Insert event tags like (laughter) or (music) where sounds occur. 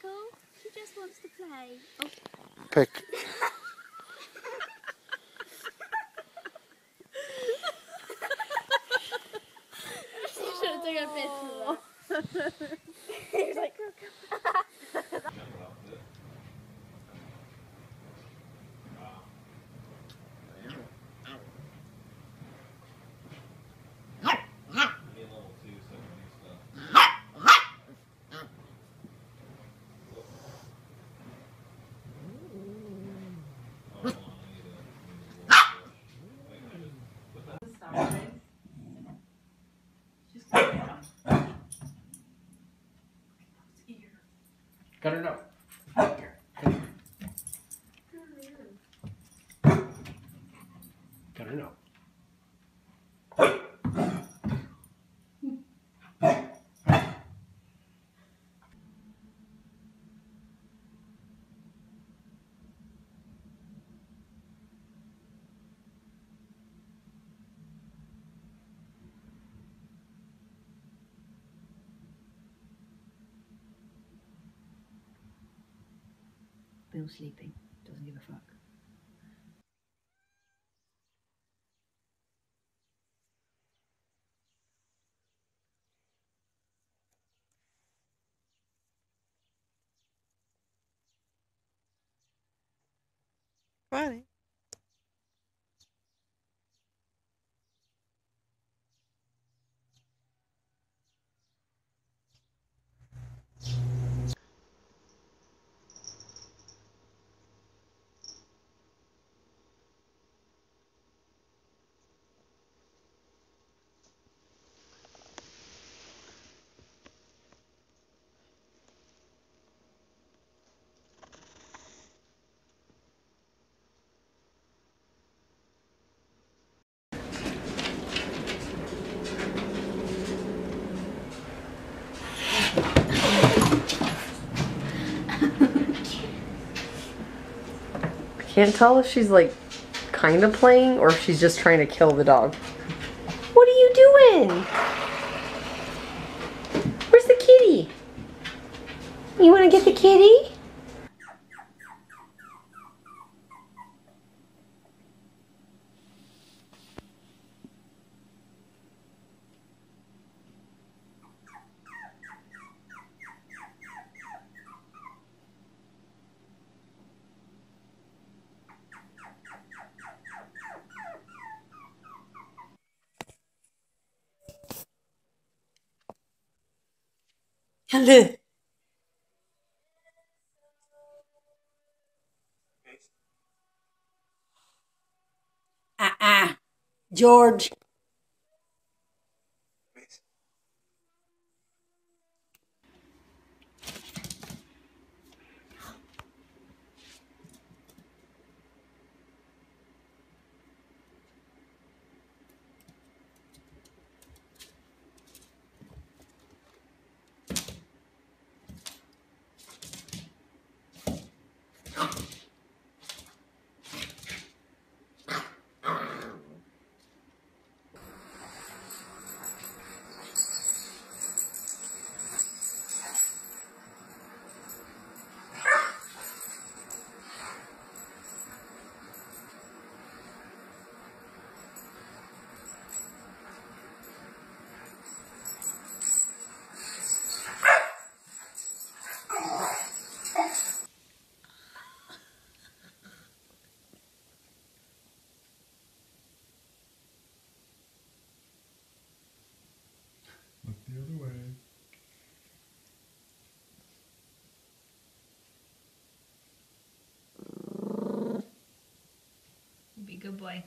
Pickle. She just wants to play. Oh, (laughs) Pick. (laughs) you should have taken a picture of. (laughs) He's like, Cut her note. Cut her note. Bill's sleeping. Doesn't give a fuck. Funny. Can't tell if she's like kind of playing or if she's just trying to kill the dog. What are you doing? Where's the kitty? You want to get the kitty? Hello. Uh-uh. George. Look the other way. Be a good boy.